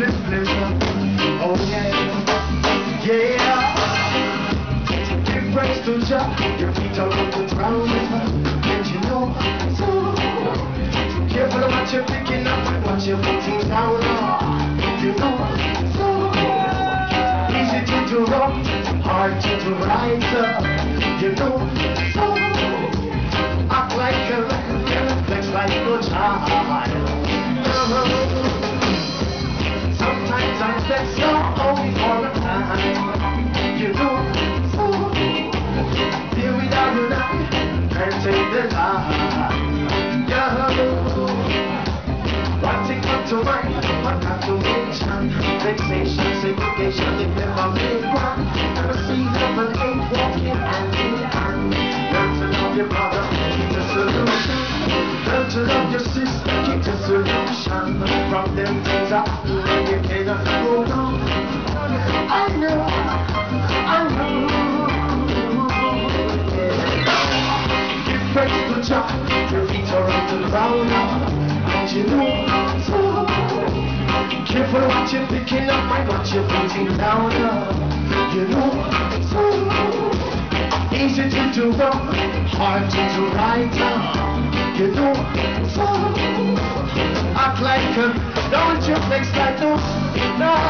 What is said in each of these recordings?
blim, blim. Oh yeah, yeah. Give praise to Jah, your feet are on the ground, and you know so. Careful of what you're picking up and what you're putting down. Uh, you know so. Easy to do wrong, hard to do right. Uh, you know so. Act like a man, flex like a child. Uh-huh. Vexation, segregation, if never made one Never of an eight walking hand in hand Learn to your brother, keep the solution Learn to love your sister, to your feet are on the ground and you know so Careful what you're picking up and what you're putting down You know so Easy to do wrong, hard to do right You know so Act like a, don't you flex like no Blim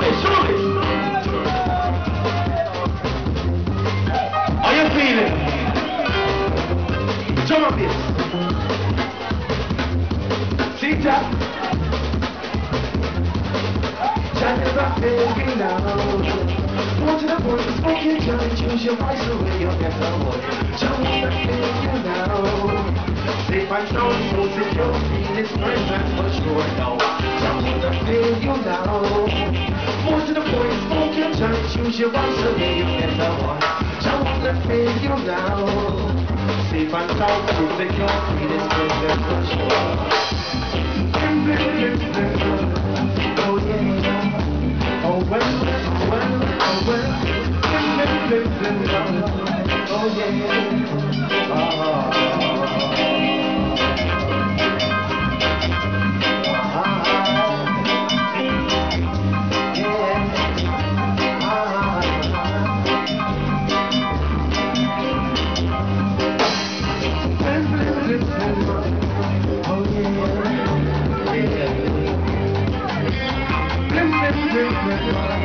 Some of this. Jah never fail me now. To the spoke your tongue, choose your voice away, you'll get the word. Never fail you now. Safe and sound, so secure, in His presence for sure. Jah never fail you now. To the spoke your tongue, choose your voice away, you'll get the word. Never fail you now. Safe and sound, so secure, in His presence for sure. Oh yeah. Oh well, oh well, oh well. Oh yeah. Ah. Yeah. Yeah.